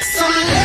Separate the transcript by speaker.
Speaker 1: Some